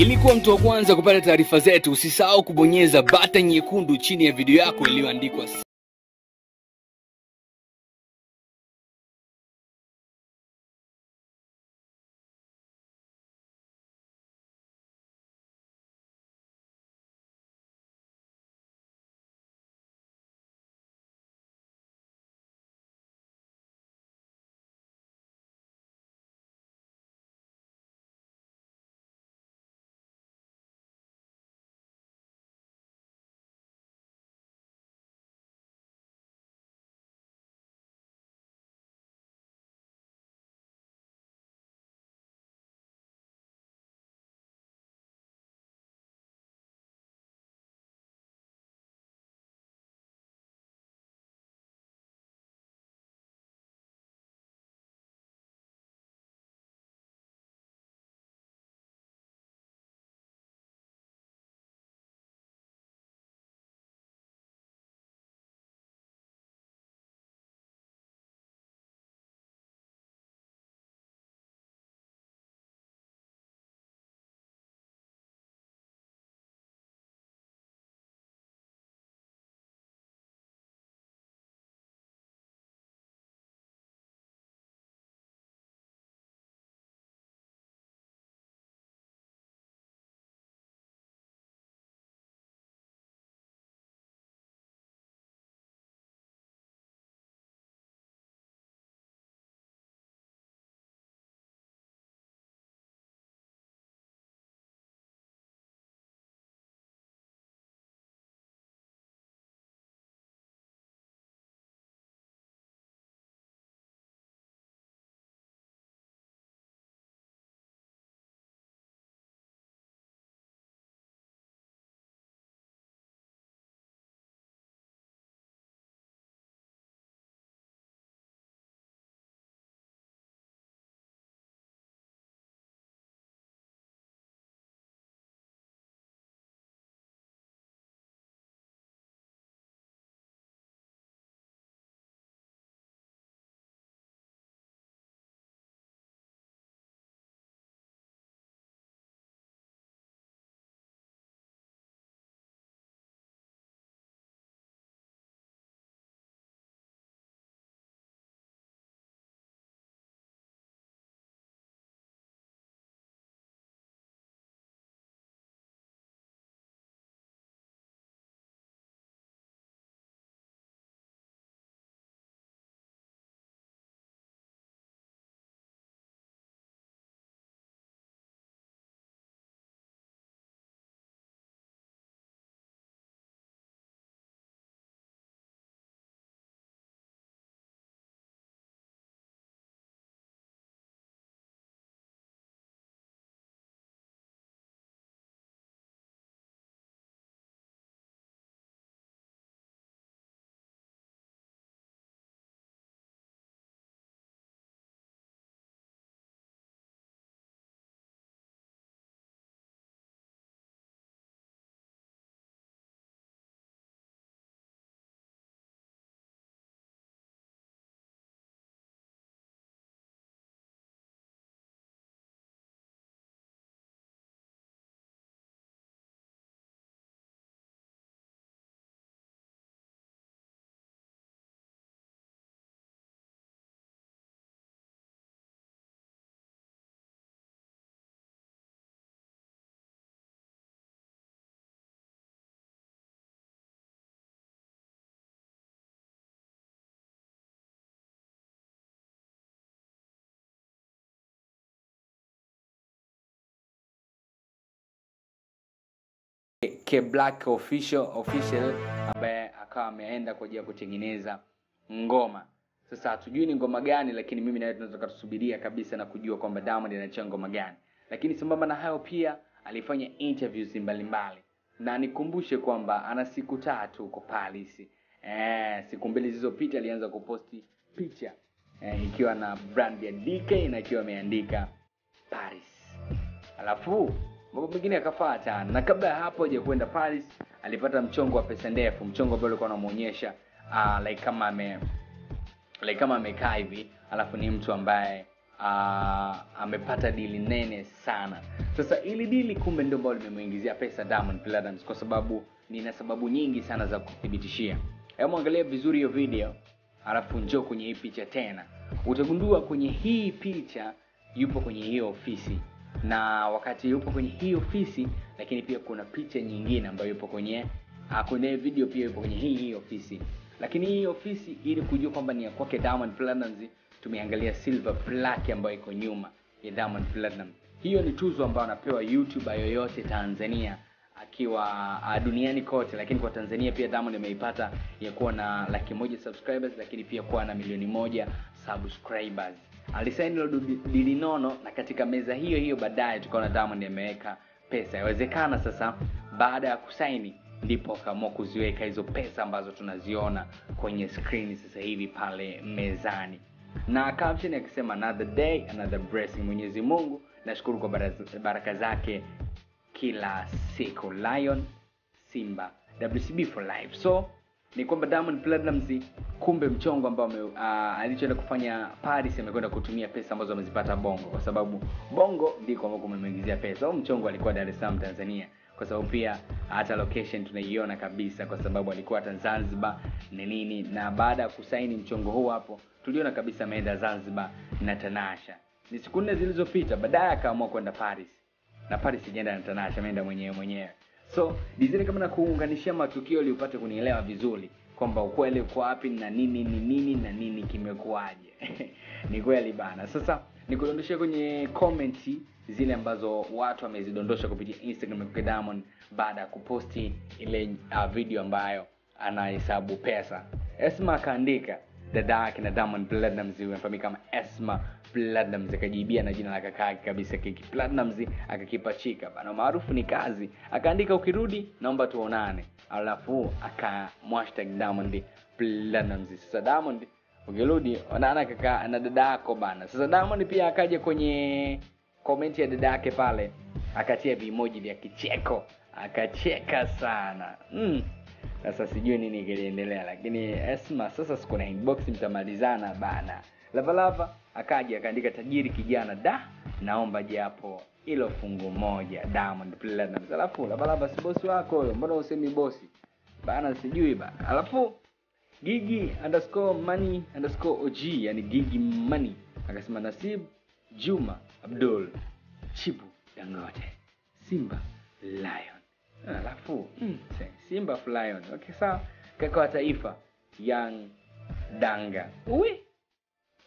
Ili kuwa mtu wa kwanza kupata taarifa zetu, usisahau kubonyeza bata nyekundu chini ya video yako iliyoandikwa K Black official official ambaye akawa ameenda kwa ajili ya kutengeneza ngoma. Sasa hatujui ni ngoma gani, lakini mimi na tunaweza kusubiria kabisa na kujua kwamba Diamond anachia ngoma gani. Lakini sambamba na hayo pia alifanya interviews mbalimbali, na nikumbushe kwamba ana siku tatu huko Paris. Eh, siku mbili zilizopita alianza kuposti picha eh, ikiwa na brand ya DK na ikiwa ameandika Paris. Alafu mambo mengine yakafuata, na kabla ya hapo haja kwenda Paris alipata mchongo wa pesa ndefu, mchongo ambao alikuwa anamuonyesha uh, like kama ame like kama amekaa hivi, alafu ni mtu ambaye uh, amepata dili nene sana. sasa ili dili kumbe ndio ambalo limemuingizia pesa Diamond Platnumz kwa sababu nina sababu nyingi sana za kuthibitishia hebu angalia vizuri hiyo video alafu njoo kwenye hii picha tena. Utagundua kwenye hii picha yupo kwenye hiyo ofisi na wakati yupo kwenye hii ofisi lakini pia kuna picha nyingine ambayo yupo kwenye kuna kwenye video pia yupo kwenye hii hii ofisi. Lakini hii ofisi ili kujua kwamba ni ya kwake Diamond Platnumz tumeangalia silver plaque ambayo iko nyuma ya Diamond Platnumz. Hiyo ni tuzo ambayo anapewa YouTuber yoyote Tanzania akiwa uh, duniani kote. Lakini kwa Tanzania pia Diamond ameipata ya kuwa na laki moja subscribers lakini pia kuwa na milioni moja subscribers alisaini hilo na katika meza hiyo hiyo baadaye tukaona Diamond ameweka pesa. Yawezekana sasa baada ya kusaini ndipo akaamua kuziweka hizo pesa ambazo tunaziona kwenye skrini sasa hivi pale mezani. Na caption akisema another day another blessing. Mwenyezi mungu nashukuru kwa baraka zake kila siku. Lion simba wcb for life. So ni kwamba diamond Platnumz kumbe mchongo ambao uh, alichoenda kufanya paris amekwenda kutumia pesa ambazo amezipata bongo. Kwa sababu bongo ndiko ambako kumemwingizia pesa. Au mchongo alikuwa dar es salaam tanzania. Kwa sababu pia hata location tunaiona kabisa kwa sababu alikuwa hata zanzibar ni nini. Na baada ya kusaini mchongo huu hapo tuliona kabisa ameenda zanzibar na tanasha. Ni siku nne zilizopita baadaye akaamua kwenda paris. Na Paris ijaenda na Tanasha, ameenda mwenyewe mwenyewe. So design kama na kuunganishia matukio ili upate kunielewa vizuri kwamba ukweli uko wapi na nini ni nini na nini kimekuwaje. ni kweli bana. Sasa nikudondoshia kwenye komenti zile ambazo watu wamezidondosha kupitia Instagram kwa baada ya kuposti ile uh, video ambayo anahesabu pesa. Esma akaandika dada yake na Diamond kama Esma Platnumz akajibia na jina la kaka yake kabisa Kiki Platnumz akakipachika bana maarufu ni kazi. Akaandika ukirudi naomba tuonane. Alafu akamwashtag Diamond Platnumz sasa Diamond ukirudi onana kaka na dada yako bana. Sasa Diamond pia akaja kwenye komenti ya dada yake pale akatia vimoji vya kicheko. Akacheka sana. Mm. sasa sijui nini kiliendelea lakini esma sasa siku na inbox mtamalizana bana. Lavalava akaja akaandika tajiri kijana da naomba japo ilo fungu moja diamond Platinumz. alafu Labalaba si bosi wako huyo mbona usemi bosi? Bana sijui bana. Alafu gigi underscore money underscore og yani gigi money. Akasema nasib juma abdul chibu dangote simba lion. Alafu mm, simba lion. Okay sawa. Kaka wa taifa young danga. Uwi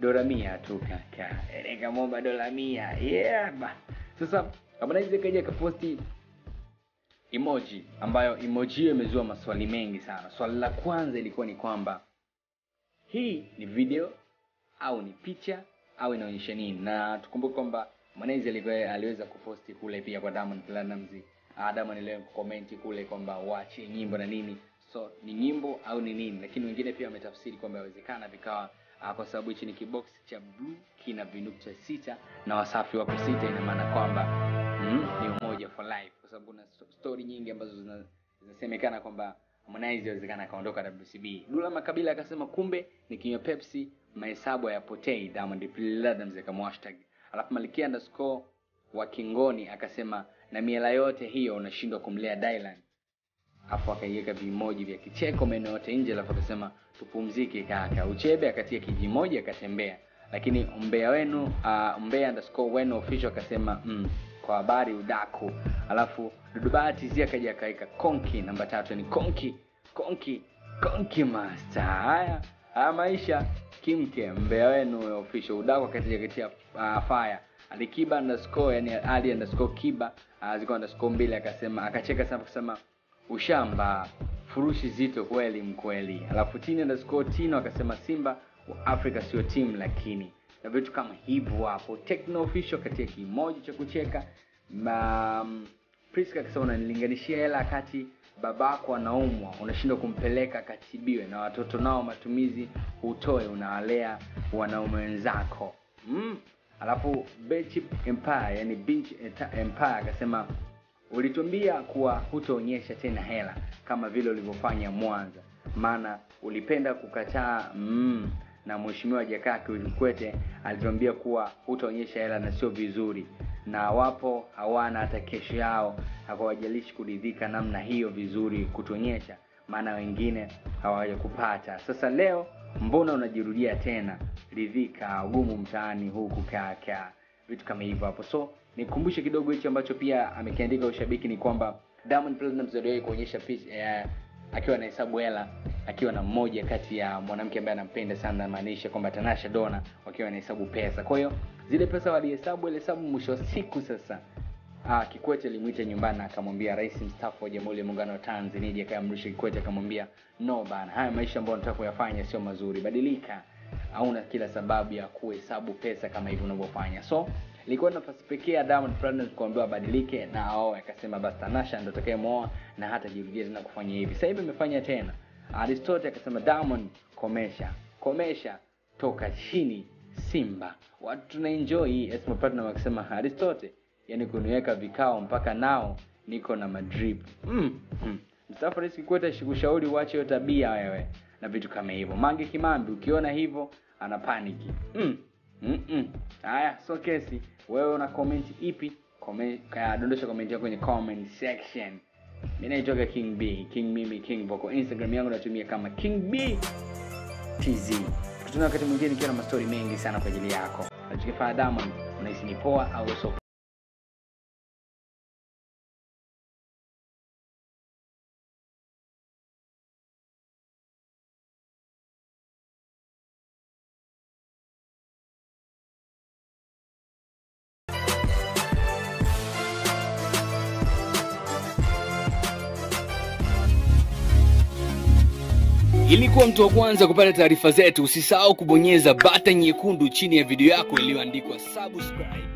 dola mia tu kaka. Nikamwomba dola mia. Yeah ba sasa Harmonize kaja kaposti emoji ambayo emoji hiyo imezua maswali mengi sana. Swali la kwanza ilikuwa ni kwamba hii ni video au ni picha au inaonyesha nini? Na tukumbuke kwamba Harmonize alikuwa aliweza kuposti kule pia kwa Diamond Platnumz. Ah, Diamond aliweza kukomenti kule kwamba wache nyimbo na nini. So ni nyimbo au ni nini? Lakini wengine pia wametafsiri kwamba inawezekana vikawa kwa sababu hichi ni kibox cha bluu kina vinukta sita na wasafi wako sita ina maana kwamba mm, ni umoja for life kwa sababu kuna stori story nyingi ambazo zina- zinasemekana kwamba Harmonize awezekana akaondoka WCB. Dula Makabila akasema kumbe ni kinywa Pepsi mahesabu hayapotei. Diamond Platnumz akamwashtag. Alafu Malkia underscore wa Kingoni akasema na miela yote hiyo unashindwa kumlea Dylan. Alafu akaiweka vimoji vya kicheko maeneo yote nje, alafu akasema tupumzike kaka. Uchebe akatia kijimoja akatembea. Lakini umbea wenu uh, umbea underscore wenu official akasema mm, kwa habari udaku. Alafu Dudubati zia akaja akaweka konki namba tatu, ni konki konki konki master. Haya haya maisha kimke mbea wenu official udaku akatia katia uh, fire alikiba underscore yani ali underscore kiba uh, ziko underscore mbili akasema akacheka sana akasema ushamba furushi zito kweli mkweli. Alafu tini tino akasema simba wa afrika sio timu lakini na vitu kama hivyo hapo. Techno katia kimoja cha kucheka. Ma priska akasema unanilinganishia hela kati babako anaumwa. Unashindwa kumpeleka katibiwe, na watoto nao matumizi hutoe unawalea wanaume wenzako. Mm. alafu Bechip empire yani Beach empire akasema ulituambia kuwa hutaonyesha tena hela kama vile ulivyofanya mwanza maana ulipenda kukataa mm, na mheshimiwa Jakaya Kikwete alituambia kuwa hutaonyesha hela na sio vizuri, na wapo hawana hata kesho yao, hawajalishi kuridhika namna hiyo vizuri kutuonyesha, maana wengine hawajakupata. Sasa leo mbona unajirudia tena? Ridhika, ugumu mtaani huku kaka, vitu kama hivyo hapo. So nikumbushe kidogo hichi ambacho pia amekiandika ushabiki ni kwamba Diamond Platnumz aliwahi kuonyesha picha eh, akiwa anahesabu hela akiwa na mmoja kati ya mwanamke ambaye anampenda sana, maanisha kwamba Tanasha Dona, wakiwa wanahesabu pesa. Kwa hiyo zile pesa walihesabu, walihesabu, mwisho wa siku sasa Ah, Kikwete alimwita nyumbani akamwambia rais mstaafu wa Jamhuri ya Muungano wa Tanzania Jakaya Mrisho Kikwete akamwambia no bana, haya maisha ambayo unataka kuyafanya sio mazuri, badilika. Hauna kila sababu ya kuhesabu pesa kama hivi unavyofanya. So ilikuwa nafasi pekee ya Diamond Platnumz kuambiwa abadilike na aoe, akasema basi Tanasha ndo atakayemwoa na hata jirudia tena kufanya hivi. Sasa hivi amefanya tena. Aristotle akasema Diamond, komesha, komesha, toka chini Simba. Watu tuna enjoy. Esma Platinum akisema Aristotle yani kuniweka vikao mpaka nao niko na madrip mm, mm. Mstaafu Rais Kikwete shikushauri uache hiyo tabia wewe na vitu kama hivyo. Mange Kimambi ukiona hivyo ana paniki mm. Mm. Haya, so kesi wewe una comment ipi? Comment, dondosha comment yako kwenye comment section. Mimi naitoka King B, King Mimi, King Boko. Instagram yangu natumia kama King B TZ. Tukutana wakati mwingine nikiwa na mastori mengi sana kwa ajili yako. Nachokifanya Diamond, unahisi ni poa au sio? Ili kuwa mtu wa kwanza kupata taarifa zetu, usisahau kubonyeza bata nyekundu chini ya video yako iliyoandikwa subscribe.